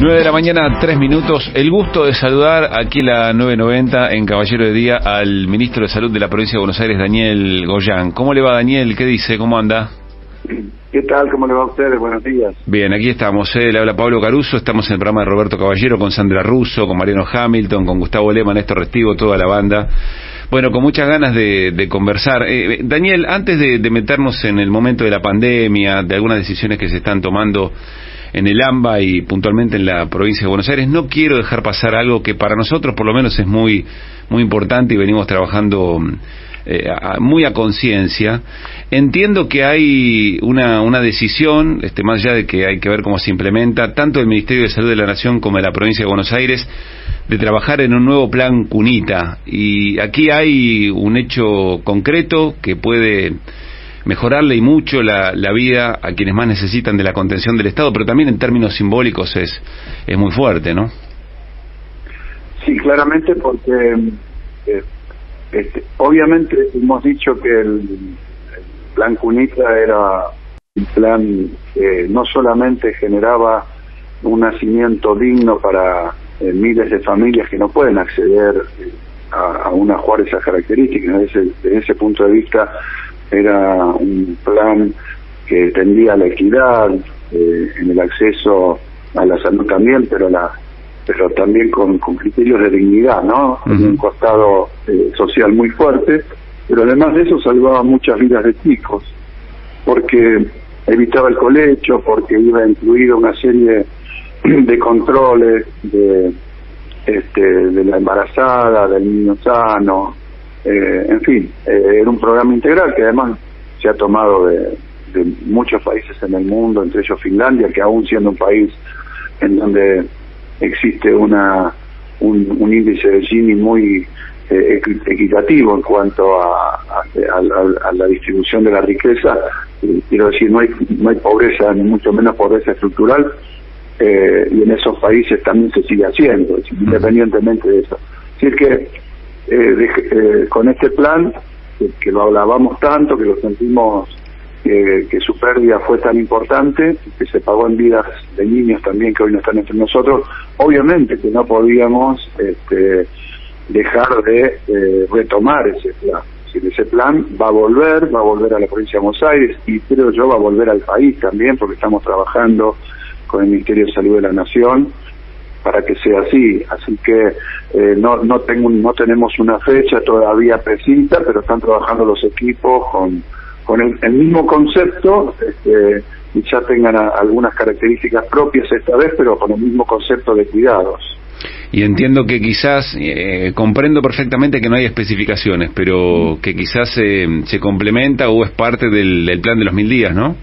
9 de la mañana, 3 minutos. El gusto de saludar aquí la 990 en Caballero de Día al ministro de Salud de la provincia de Buenos Aires, Daniel Goyán. ¿Cómo le va, Daniel? ¿Qué dice? ¿Cómo anda? ¿Qué tal? ¿Cómo le va a ustedes? Buenos días. Bien, aquí estamos. Eh, le habla Pablo Caruso. Estamos en el programa de Roberto Caballero con Sandra Russo, con Mariano Hamilton, con Gustavo Lema, Néstor Restivo, toda la banda. Bueno, con muchas ganas de, conversar. Eh, Daniel, antes de, de meternos en el momento de la pandemia, de algunas decisiones que se están tomando en el AMBA y puntualmente en la provincia de Buenos Aires, no quiero dejar pasar algo que para nosotros por lo menos es muy, muy importante y venimos trabajando eh, muy a conciencia. Entiendo que hay una, una decisión, este, más allá de que hay que ver cómo se implementa, tanto el Ministerio de Salud de la Nación como de la provincia de Buenos Aires, de trabajar en un nuevo plan CUNITA. Y aquí hay un hecho concreto que puede mejorarle y mucho la, la, vida a quienes más necesitan de la contención del Estado, pero también en términos simbólicos es, es muy fuerte, ¿no? Sí, claramente porque eh, este, obviamente hemos dicho que el, plan Cunita era un plan que no solamente generaba un nacimiento digno para eh, miles de familias que no pueden acceder eh, a, a una Juárez esas características, desde desde ese punto de vista era un plan que tendía a la equidad eh, en el acceso a la salud también, pero la pero también con, con criterios de dignidad, ¿no? Un costado eh, social muy fuerte, pero además de eso salvaba muchas vidas de chicos, porque evitaba el colecho, porque iba incluido una serie de controles de este de la embarazada, del niño sano, eh, en fin, eh, era un programa integral que además se ha tomado de, muchos países en el mundo, entre ellos Finlandia, que aún siendo un país en donde existe una un, índice de Gini muy eh, equitativo en cuanto a, a, la distribución de la riqueza, quiero decir, no hay, no hay pobreza, ni mucho menos pobreza estructural, y en esos países también se sigue haciendo, independientemente de eso. Así que eh, eh, con este plan, que, lo hablábamos tanto, que lo sentimos que su pérdida fue tan importante, que se pagó en vidas de niños también que hoy no están entre nosotros, obviamente que no podíamos este, dejar de retomar ese plan. Si ese plan va a volver, va a volver a la provincia de Buenos Aires y creo yo va a volver al país también, porque estamos trabajando con el Ministerio de Salud de la Nación para que sea así. Así que eh, no no tengo no tenemos una fecha todavía precisa, pero están trabajando los equipos con con el, mismo concepto este, y ya tengan algunas características propias esta vez, pero con el mismo concepto de cuidados. Y entiendo que quizás, eh, comprendo perfectamente que no hay especificaciones, pero que quizás se complementa o es parte del, del plan de los mil días, ¿no?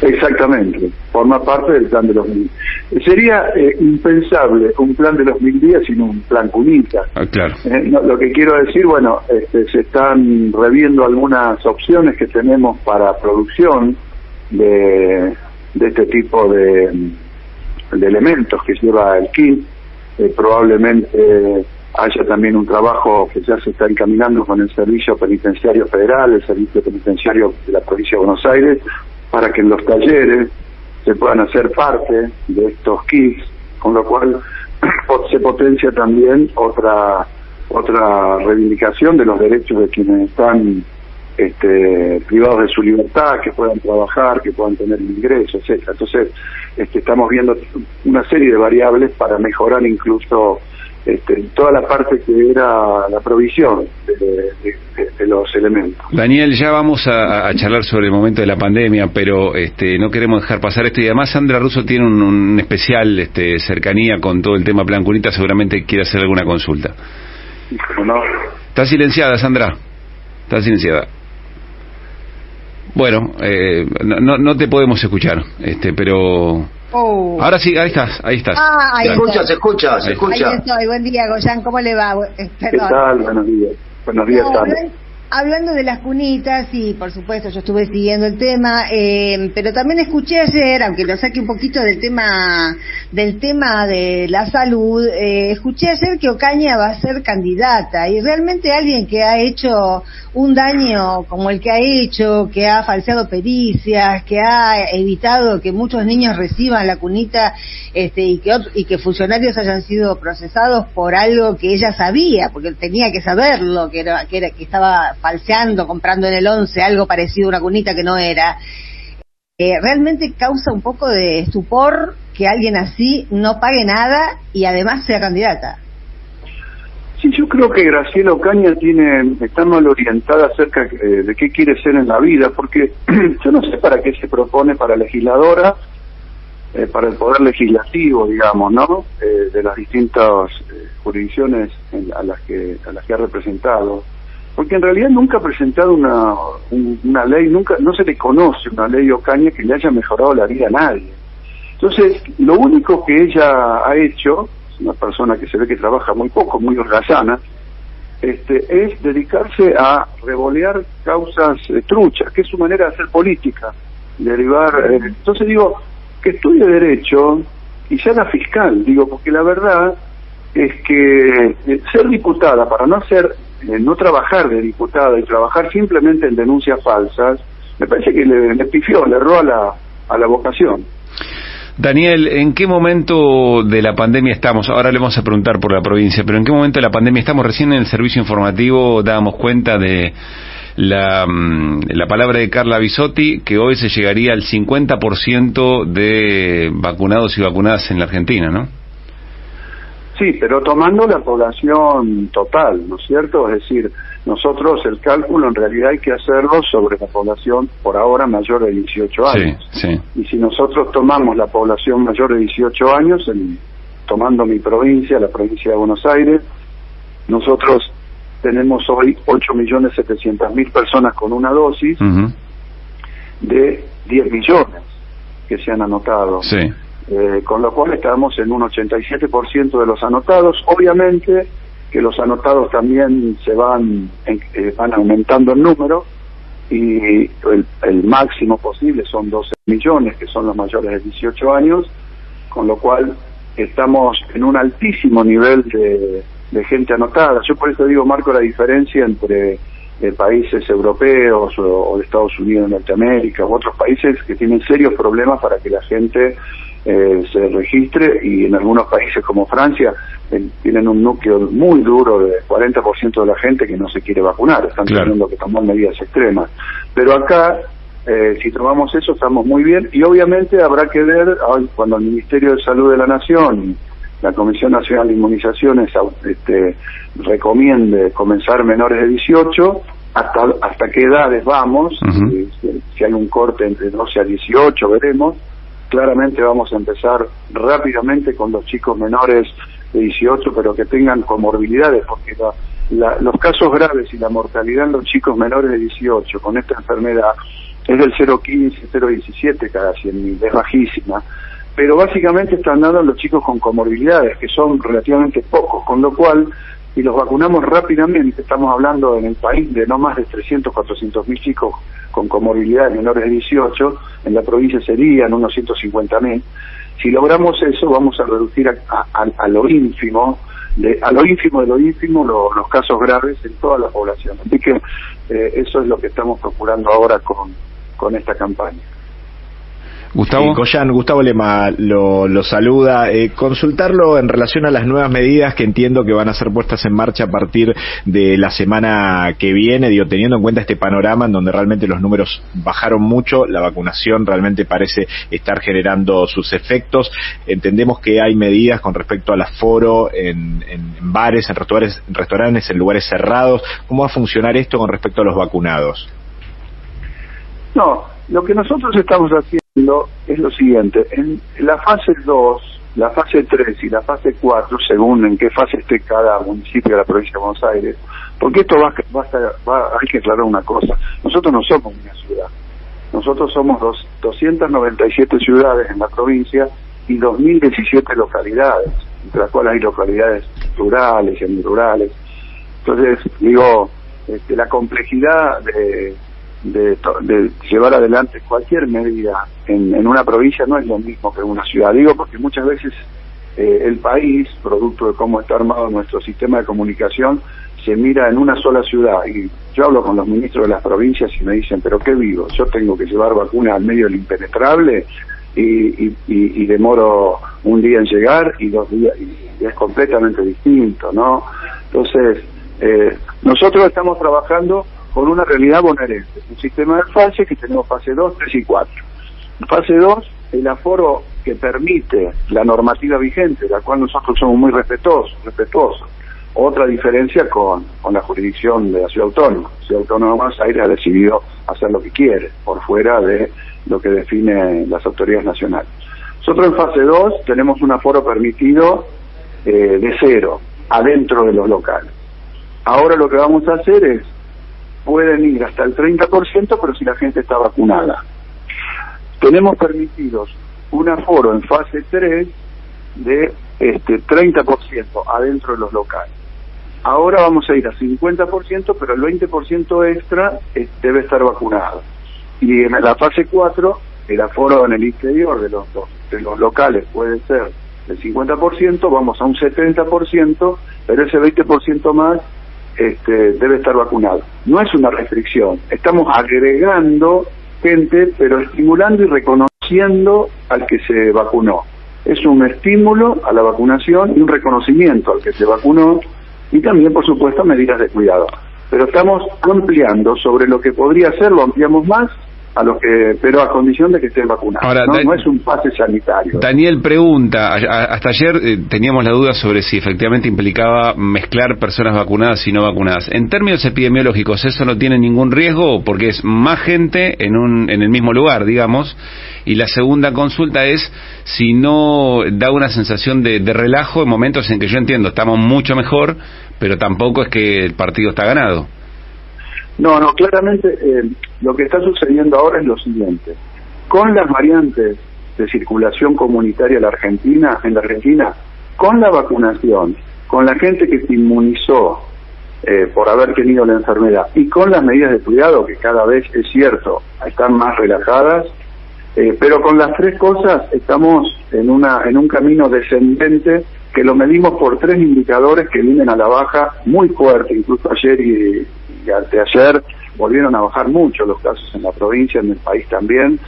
Exactamente, forma parte del plan de los mil. Sería eh, impensable un plan de los mil días sin un plan cunita. Ah, claro. Eh, lo que quiero decir, bueno, este, se están reviendo algunas opciones que tenemos para producción de, de este tipo de, de elementos que lleva el kit. Eh, probablemente haya también un trabajo que ya se está encaminando con el Servicio Penitenciario Federal, el Servicio Penitenciario de la Provincia de Buenos Aires, para que en los talleres se puedan hacer parte de estos kits, con lo cual se potencia también otra otra reivindicación de los derechos de quienes están este, privados de su libertad, que puedan trabajar, que puedan tener ingresos, etcétera. Entonces, este, estamos viendo una serie de variables para mejorar incluso este, toda la parte que era la provisión de, los elementos. Daniel, ya vamos a, charlar sobre el momento de la pandemia, pero este, no queremos dejar pasar esto y además Sandra Russo tiene un, especial este, cercanía con todo el tema Plan Cunita, seguramente quiere hacer alguna consulta. No. Está silenciada, Sandra. Está silenciada. Bueno, eh, no, no te podemos escuchar, este, pero Oh. Ahora sí, ahí estás, ahí estás. Ah, se escucha, se escucha, se escucha. Ahí estoy, buen día, Goyan, ¿cómo le va? Eh, ¿Qué tal? Buenos días. Buenos días, no, Hablando de las cunitas, y por supuesto yo estuve siguiendo el tema, eh, pero también escuché ayer, aunque lo saque un poquito del tema del tema de la salud, eh, escuché ayer que Ocaña va a ser candidata y realmente alguien que ha hecho un daño como el que ha hecho, que ha falseado pericias, que ha evitado que muchos niños reciban la cunita este, y que y que funcionarios hayan sido procesados por algo que ella sabía, porque tenía que saberlo, que era que, era, que estaba falseando, comprando en el 11 algo parecido a una cunita que no era, eh, realmente causa un poco de estupor que alguien así no pague nada y además sea candidata. Sí, yo creo que Graciela Ocaña tiene, está mal orientada acerca eh, de qué quiere ser en la vida, porque yo no sé para qué se propone para legisladora, eh, para el poder legislativo, digamos, ¿no? De las distintas jurisdicciones a las que a las que ha representado porque en realidad nunca ha presentado una, una ley, nunca no se le conoce una ley Ocaña que le haya mejorado la vida a nadie. Entonces, lo único que ella ha hecho, es una persona que se ve que trabaja muy poco, muy holgazana, este, es dedicarse a revolear causas eh, truchas, que es su manera de hacer política, derivar. Eh, entonces digo, que estudie Derecho y sea la fiscal, digo, porque la verdad es que eh, ser diputada para no ser no trabajar de diputada y trabajar simplemente en denuncias falsas, me parece que le, le pifió, le erró a la, a la vocación. Daniel, ¿en qué momento de la pandemia estamos? Ahora le vamos a preguntar por la provincia, pero ¿en qué momento de la pandemia estamos? Recién en el servicio informativo dábamos cuenta de la, mm, la palabra de Carla Bisotti, que hoy se llegaría al 50% de vacunados y vacunadas en la Argentina, ¿no? Sí, pero tomando la población total, ¿no es cierto? Es decir, nosotros el cálculo en realidad hay que hacerlo sobre la población por ahora mayor de 18 años. Sí, sí. Y si nosotros tomamos la población mayor de 18 años, tomando mi provincia, la provincia de Buenos Aires, nosotros tenemos hoy 8.700.000 personas con una dosis de 10 millones que se han anotado. Sí. Eh, con lo cual estamos en un 87% de los anotados. Obviamente que los anotados también se van, eh, van aumentando en número y el, máximo posible son 12 millones, que son los mayores de 18 años, con lo cual estamos en un altísimo nivel de, gente anotada. Yo por eso digo, marco la diferencia entre eh, países europeos o, de Estados Unidos, Norteamérica u otros países que tienen serios problemas para que la gente eh, se registre y en algunos países como Francia tienen un núcleo muy duro de 40% de la gente que no se quiere vacunar, están teniendo que tomar medidas extremas. Pero acá, eh, si tomamos eso, estamos muy bien y obviamente habrá que ver, cuando el Ministerio de Salud de la Nación y la Comisión Nacional de Inmunizaciones este, recomiende comenzar menores de 18, hasta, hasta qué edades vamos, si, si hay un corte entre 12 a 18, veremos claramente vamos a empezar rápidamente con los chicos menores de 18, pero que tengan comorbilidades, porque los casos graves y la mortalidad en los chicos menores de 18 con esta enfermedad es del 0,15, 0,17 cada 100.000, es bajísima. Pero básicamente están dando los chicos con comorbilidades, que son relativamente pocos, con lo cual y los vacunamos rápidamente, estamos hablando en el país de no más de 300, 400 mil chicos con comorbilidades menores de 18, en la provincia serían unos 150 mil. Si logramos eso, vamos a reducir a, lo ínfimo, a lo ínfimo de lo ínfimo los casos graves en toda la población. Así que eh, eso es lo que estamos procurando ahora con esta campaña. Gustavo. Gustavo Lema lo, saluda. Eh, consultarlo en relación a las nuevas medidas que entiendo que van a ser puestas en marcha a partir de la semana que viene, digo, teniendo en cuenta este panorama en donde realmente los números bajaron mucho, la vacunación realmente parece estar generando sus efectos. Entendemos que hay medidas con respecto al aforo en, en bares, en restaurantes, en restaurantes, en lugares cerrados. ¿Cómo va a funcionar esto con respecto a los vacunados? No, lo que nosotros estamos haciendo es lo siguiente, en la fase 2, la fase 3 y la fase 4, según en qué fase esté cada municipio de la provincia de Buenos Aires, porque esto va, va, hay que aclarar una cosa, nosotros no somos una ciudad, nosotros somos dos, 297 ciudades en la provincia y 2017 localidades, entre las cuales hay localidades rurales y rurales. Entonces, digo, este, la complejidad de, de, llevar adelante cualquier medida en, en, una provincia no es lo mismo que en una ciudad. Digo porque muchas veces eh, el país, producto de cómo está armado nuestro sistema de comunicación, se mira en una sola ciudad. Y yo hablo con los ministros de las provincias y me dicen, pero ¿qué vivo? Yo tengo que llevar vacuna al medio del impenetrable y, y, demoro un día en llegar y dos días, y es completamente distinto, ¿no? Entonces, eh, nosotros estamos trabajando con una realidad bonaerense, un sistema de fase que tenemos fase 2, 3 y 4. Fase 2, el aforo que permite la normativa vigente, la cual nosotros somos muy respetuosos, respetuosos. Otra diferencia con, con la jurisdicción de la ciudad autónoma. La ciudad autónoma de Buenos Aires ha decidido hacer lo que quiere, por fuera de lo que definen las autoridades nacionales. Nosotros en fase 2 tenemos un aforo permitido eh, de cero, adentro de los locales. Ahora lo que vamos a hacer es pueden ir hasta el 30%, pero si la gente está vacunada. Tenemos permitidos un aforo en fase 3 de este 30% adentro de los locales. Ahora vamos a ir a 50%, pero el 20% extra debe estar vacunado. Y en la fase 4, el aforo en el interior de los, de los locales puede ser del 50%, vamos a un 70%, pero ese 20% más este, debe estar vacunado. No es una restricción, estamos agregando gente, pero estimulando y reconociendo al que se vacunó. Es un estímulo a la vacunación y un reconocimiento al que se vacunó y también, por supuesto, medidas de cuidado. Pero estamos ampliando sobre lo que podría ser, lo ampliamos más a los que, pero a condición de que estén vacunados. ¿no? es un pase sanitario. Daniel pregunta, hasta ayer eh, teníamos la duda sobre si efectivamente implicaba mezclar personas vacunadas y no vacunadas. En términos epidemiológicos, ¿eso no tiene ningún riesgo? Porque es más gente en, un, en el mismo lugar, digamos. Y la segunda consulta es si no da una sensación de, de relajo en momentos en que yo entiendo, estamos mucho mejor, pero tampoco es que el partido está ganado. No, no, claramente eh, lo que está sucediendo ahora es lo siguiente. Con las variantes de circulación comunitaria en la Argentina, en la Argentina, con la vacunación, con la gente que se inmunizó eh, por haber tenido la enfermedad y con las medidas de cuidado que cada vez es cierto están más relajadas, eh, pero con las tres cosas estamos en una en un camino descendente que lo medimos por tres indicadores que vienen a la baja muy fuerte, incluso ayer y, de ayer volvieron a bajar mucho los casos en la provincia, en el país también,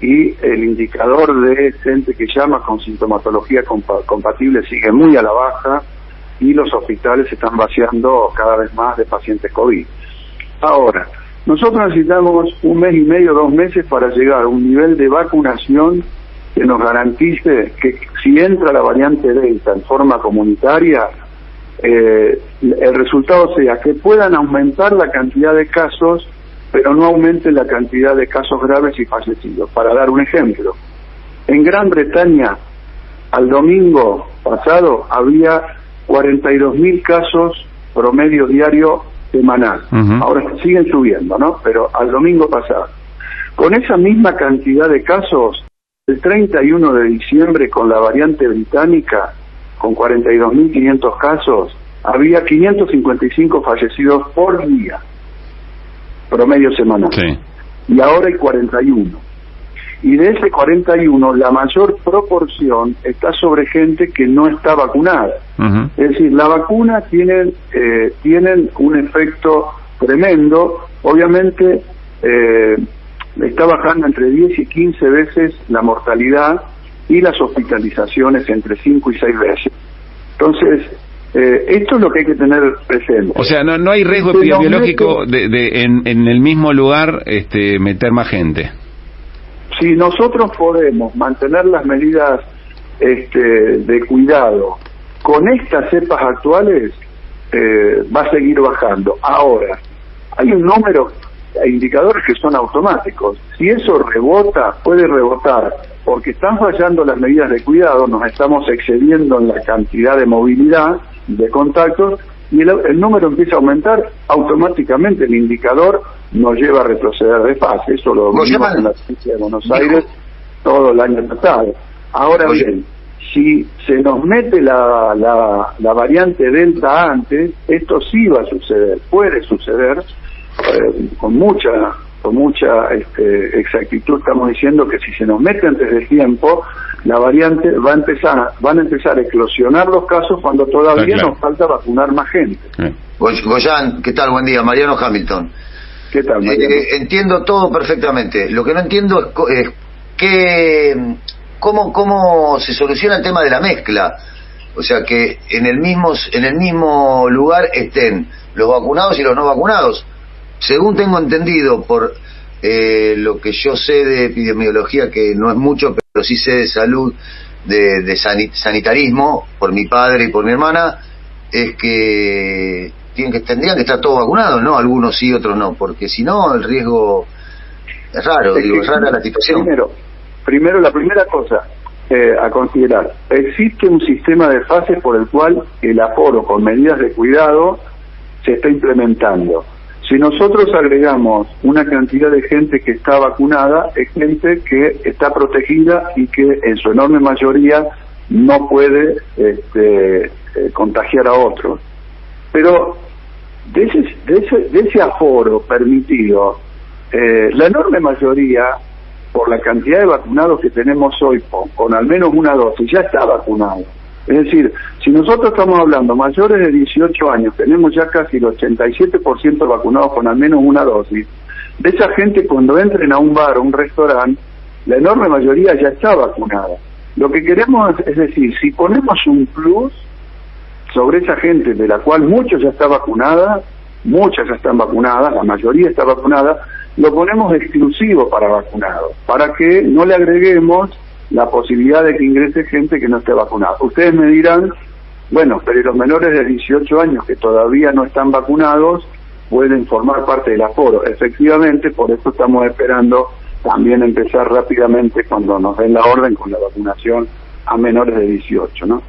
y el indicador de gente que llama con sintomatología compatible sigue muy a la baja y los hospitales se están vaciando cada vez más de pacientes COVID. Ahora, nosotros necesitamos un mes y medio, dos meses para llegar a un nivel de vacunación que nos garantice que si entra la variante Delta en forma comunitaria, eh, el resultado sea que puedan aumentar la cantidad de casos, pero no aumente la cantidad de casos graves y fallecidos. Para dar un ejemplo, en Gran Bretaña, al domingo pasado, había 42.000 casos promedio diario semanal. Ahora siguen subiendo, ¿no? Pero al domingo pasado. Con esa misma cantidad de casos, el 31 de diciembre, con la variante británica, con 42.500 casos, había 555 fallecidos por día, promedio semanal. Y ahora hay 41. Y de ese 41, la mayor proporción está sobre gente que no está vacunada. Es decir, la vacuna tiene eh, tienen un efecto tremendo. Obviamente, eh, está bajando entre 10 y 15 veces la mortalidad y las hospitalizaciones entre 5 y 6 veces. Entonces, eh, esto es lo que hay que tener presente. O sea, no, no hay riesgo epidemiológico de, de en, en, el mismo lugar este, meter más gente. Si nosotros podemos mantener las medidas este, de cuidado con estas cepas actuales, eh, va a seguir bajando. Ahora, hay un número indicadores que son automáticos. Si eso rebota, puede rebotar, porque están fallando las medidas de cuidado, nos estamos excediendo en la cantidad de movilidad, de contactos, y el, número empieza a aumentar, automáticamente el indicador nos lleva a retroceder de fase. Eso lo vimos en la provincia de Buenos Aires todo el año pasado. Ahora bien, si se nos mete la, la, la variante Delta antes, esto sí va a suceder, puede suceder, eh, con mucha con mucha este, exactitud estamos diciendo que si se nos mete antes del tiempo, la variante va a empezar, van a empezar a eclosionar los casos cuando todavía nos falta vacunar más gente. Goyan, ¿qué tal? Buen día. Mariano Hamilton. ¿Qué tal, eh, entiendo todo perfectamente. Lo que no entiendo es, que, cómo, cómo se soluciona el tema de la mezcla. O sea, que en el mismo, en el mismo lugar estén los vacunados y los no vacunados. Según tengo entendido por eh, lo que yo sé de epidemiología, que no es mucho, pero sí sé de salud, de, sanitarismo, por mi padre y por mi hermana, es que tienen que tendrían que estar todos vacunados, ¿no? Algunos sí, otros no, porque si no el riesgo es raro, digo, es rara la situación. Primero, primero la primera cosa eh, a considerar, existe un sistema de fases por el cual el aforo con medidas de cuidado se está implementando. Si nosotros agregamos una cantidad de gente que está vacunada, es gente que está protegida y que en su enorme mayoría no puede este, eh, contagiar a otros. Pero de ese, de ese, de ese aforo permitido, eh, la enorme mayoría, por la cantidad de vacunados que tenemos hoy, con al menos una dosis, ya está vacunado. Es decir, si nosotros estamos hablando mayores de 18 años, tenemos ya casi el 87% vacunados con al menos una dosis, de esa gente cuando entren a un bar o un restaurante, la enorme mayoría ya está vacunada. Lo que queremos es decir, si ponemos un plus sobre esa gente de la cual muchos ya están vacunada, muchas ya están vacunadas, la mayoría está vacunada, lo ponemos exclusivo para vacunados, para que no le agreguemos la posibilidad de que ingrese gente que no esté vacunada. Ustedes me dirán, bueno, pero los menores de 18 años que todavía no están vacunados pueden formar parte del aforo. Efectivamente, por eso estamos esperando también empezar rápidamente cuando nos den la orden con la vacunación a menores de 18, ¿no?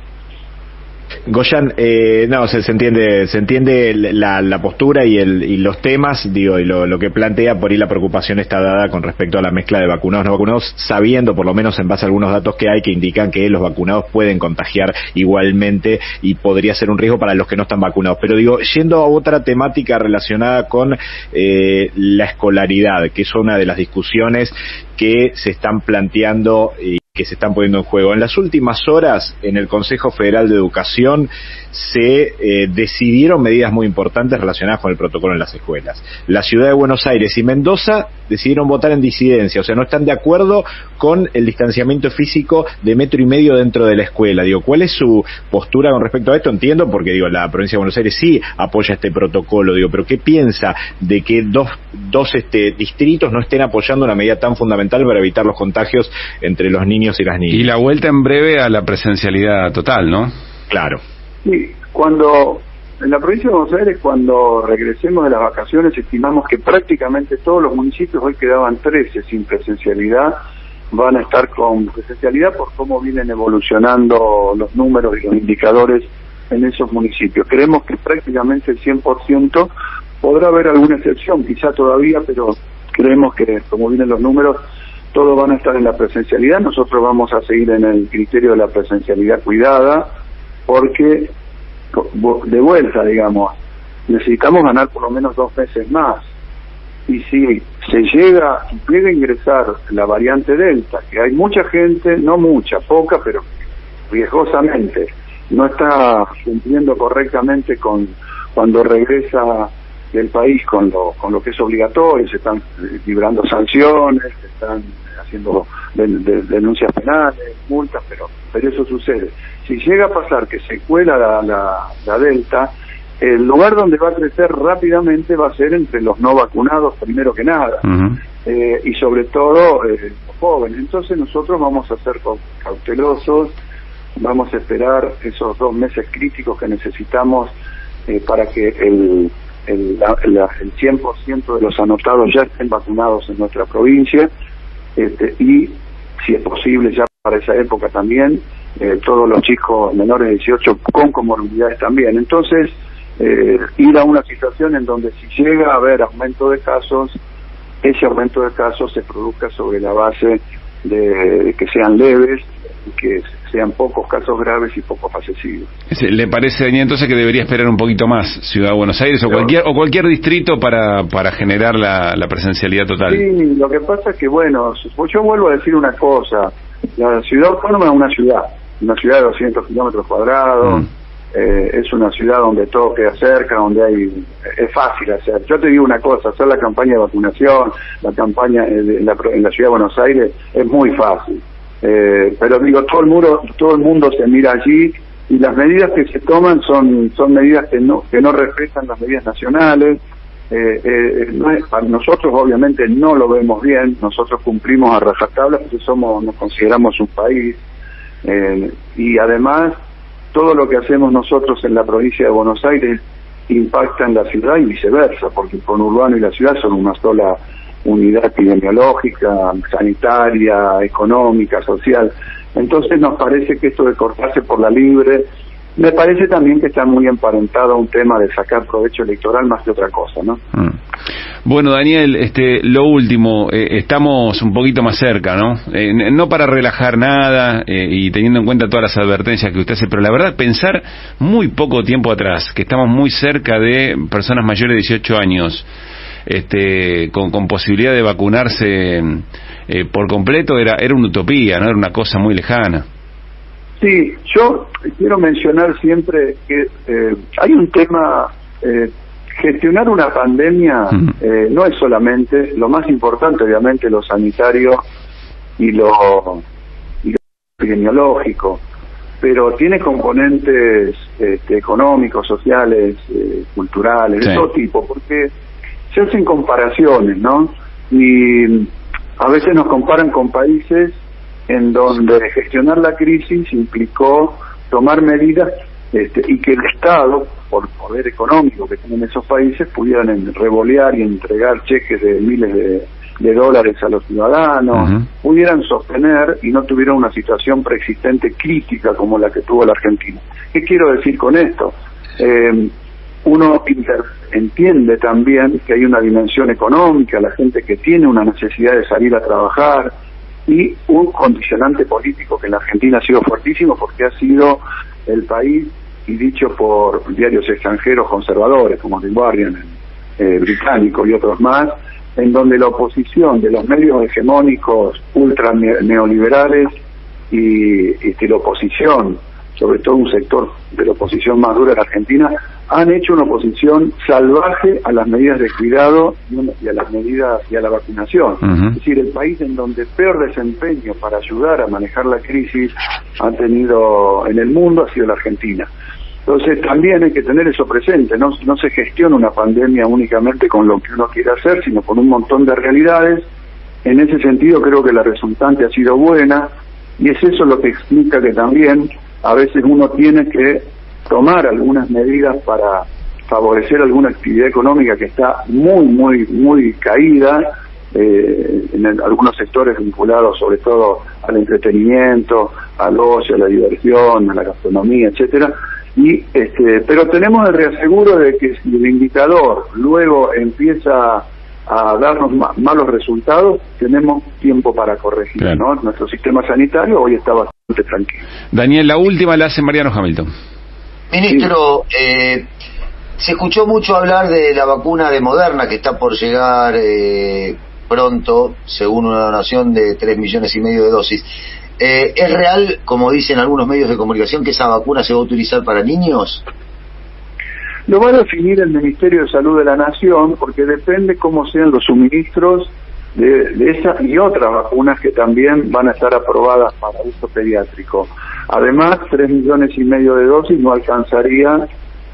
Goyan, eh, no, se, entiende, se entiende la, postura y, el, y, los temas, digo, y lo, que plantea, por ahí la preocupación está dada con respecto a la mezcla de vacunados no vacunados, sabiendo, por lo menos en base a algunos datos que hay, que indican que los vacunados pueden contagiar igualmente y podría ser un riesgo para los que no están vacunados. Pero digo, yendo a otra temática relacionada con eh, la escolaridad, que es una de las discusiones que se están planteando que se están poniendo en juego. En las últimas horas, en el Consejo Federal de Educación, se eh, decidieron medidas muy importantes relacionadas con el protocolo en las escuelas. La ciudad de Buenos Aires y Mendoza decidieron votar en disidencia, o sea, no están de acuerdo con el distanciamiento físico de metro y medio dentro de la escuela. Digo, ¿cuál es su postura con respecto a esto? Entiendo porque digo, la provincia de Buenos Aires sí apoya este protocolo, digo, pero ¿qué piensa de que dos, dos este, distritos no estén apoyando una medida tan fundamental para evitar los contagios entre los niños y las niñas? Y la vuelta en breve a la presencialidad total, ¿no? Claro. Sí, cuando en la provincia de Buenos Aires, cuando regresemos de las vacaciones, estimamos que prácticamente todos los municipios, hoy quedaban 13 sin presencialidad, van a estar con presencialidad por cómo vienen evolucionando los números y los indicadores en esos municipios. Creemos que prácticamente el 100% podrá haber alguna excepción, quizá todavía, pero creemos que como vienen los números, todos van a estar en la presencialidad. Nosotros vamos a seguir en el criterio de la presencialidad cuidada, porque de vuelta, digamos, necesitamos ganar por lo menos dos meses más. Y si se llega, llega a ingresar la variante Delta, que hay mucha gente, no mucha, poca, pero riesgosamente, no está cumpliendo correctamente con cuando regresa del país con lo, con lo que es obligatorio, se están librando sanciones, se están haciendo denuncias penales, multas, pero, pero eso sucede. Si llega a pasar que se cuela la, la, delta, el lugar donde va a crecer rápidamente va a ser entre los no vacunados, primero que nada, eh, y sobre todo eh, los jóvenes. Entonces nosotros vamos a ser cautelosos, vamos a esperar esos dos meses críticos que necesitamos eh, para que el, el, el 100% de los anotados ya estén vacunados en nuestra provincia este, y, si es posible, ya para esa época también, eh, todos los chicos menores de 18 con comorbilidades también. Entonces, eh, ir a una situación en donde si llega a haber aumento de casos, ese aumento de casos se produzca sobre la base de, que sean leves, que sean pocos casos graves y pocos fallecidos. ¿Le parece, Daniel, entonces que debería esperar un poquito más Ciudad de Buenos Aires o cualquier o cualquier distrito para, para generar la, presencialidad total? Sí, lo que pasa es que, bueno, yo vuelvo a decir una cosa. La ciudad autónoma es una ciudad, una ciudad de 200 kilómetros cuadrados. Mm. Eh, es una ciudad donde todo queda cerca, donde hay es fácil hacer. Yo te digo una cosa, hacer la campaña de vacunación, la campaña en la, en la ciudad de Buenos Aires es muy fácil. Eh, pero digo, todo el mundo, todo el mundo se mira allí y las medidas que se toman son son medidas que no que no respetan las medidas nacionales. Eh, eh, para nosotros obviamente no lo vemos bien. Nosotros cumplimos a rajatabla porque somos nos consideramos un país y además todo lo que hacemos nosotros en la provincia de Buenos Aires impacta en la ciudad y viceversa, porque el conurbano y la ciudad son una sola unidad epidemiológica, sanitaria, económica, social. Entonces nos parece que esto de cortarse por la libre, me parece también que está muy emparentado a un tema de sacar provecho electoral más que otra cosa, ¿no? Mm. Bueno, Daniel, este, lo último, eh, estamos un poquito más cerca, ¿no? Eh, no para relajar nada eh, y teniendo en cuenta todas las advertencias que usted hace, pero la verdad, pensar muy poco tiempo atrás, que estamos muy cerca de personas mayores de 18 años, este, con, con posibilidad de vacunarse eh, por completo era, era una utopía, no era una cosa muy lejana. Sí, yo quiero mencionar siempre que eh, hay un tema, eh, gestionar una pandemia no es solamente, lo más importante obviamente lo sanitario y lo, y lo epidemiológico, pero tiene componentes este, económicos, sociales, culturales, de todo tipo, porque se hacen comparaciones, ¿no? Y a veces nos comparan con países en donde gestionar la crisis implicó tomar medidas este, y que el Estado, por poder económico que tienen esos países, pudieran revolear y entregar cheques de miles de, dólares a los ciudadanos, pudieran sostener y no tuvieran una situación preexistente crítica como la que tuvo la Argentina. ¿Qué quiero decir con esto? Eh, uno entiende también que hay una dimensión económica, la gente que tiene una necesidad de salir a trabajar y un condicionante político que en la Argentina ha sido fuertísimo porque ha sido el país, y dicho por diarios extranjeros conservadores como The Guardian eh, británico y otros más, en donde la oposición de los medios hegemónicos ultra neoliberales y, y la oposición sobre todo un sector de la oposición más dura de la Argentina, han hecho una oposición salvaje a las medidas de cuidado y a las medidas y a la vacunación. Es decir, el país en donde peor desempeño para ayudar a manejar la crisis ha tenido en el mundo ha sido la Argentina. Entonces también hay que tener eso presente, no, no se gestiona una pandemia únicamente con lo que uno quiere hacer, sino con un montón de realidades. En ese sentido creo que la resultante ha sido buena y es eso lo que explica que también a veces uno tiene que tomar algunas medidas para favorecer alguna actividad económica que está muy, muy, muy caída eh, en algunos sectores vinculados sobre todo al entretenimiento, al ocio, a la diversión, a la gastronomía, etcétera. Y este, pero tenemos el reaseguro de que si el indicador luego empieza a darnos malos resultados, tenemos tiempo para corregir. ¿no? Nuestro sistema sanitario hoy está bastante tranquilo. Daniel, la última la hace Mariano Hamilton. Ministro, eh, se escuchó mucho hablar de la vacuna de Moderna que está por llegar eh, pronto, según una donación de 3 millones y medio de dosis. Eh, ¿Es real, como dicen algunos medios de comunicación, que esa vacuna se va a utilizar para niños? Lo va a definir el Ministerio de Salud de la Nación porque depende cómo sean los suministros de, de esas y otras vacunas que también van a estar aprobadas para uso pediátrico. Además, tres millones y medio de dosis no alcanzaría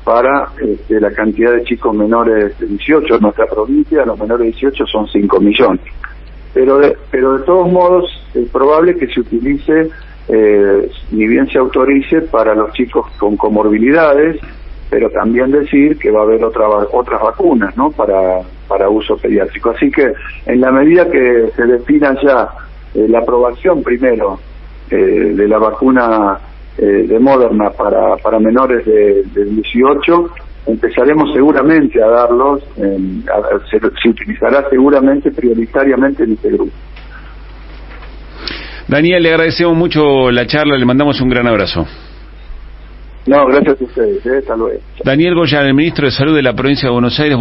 para este, la cantidad de chicos menores de 18 en nuestra provincia, los menores de 18 son 5 millones. Pero de, pero de todos modos es probable que se utilice, eh, ni bien se autorice, para los chicos con comorbilidades, pero también decir que va a haber otra, otras vacunas ¿no? para, para uso pediátrico. Así que en la medida que se defina ya eh, la aprobación primero eh, de la vacuna eh, de Moderna para, para menores de, de 18, empezaremos seguramente a darlos, se, se utilizará seguramente prioritariamente en este grupo. Daniel, le agradecemos mucho la charla, le mandamos un gran abrazo. No, gracias a ustedes. ¿eh? Hasta. Daniel Goya, el ministro de Salud de la provincia de Buenos Aires.